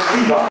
viva.